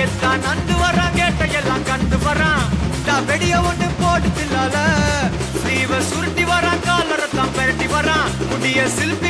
எத்தான் நந்து வரான் கேட்ட எல்லாம் கண்டு வரான் நான் வெடிய ஒண்ணு போட்டு தில்லால சுருட்டி வரான் காலரத்தான் தான் பெரட்டி வரான் முடிய சில்பி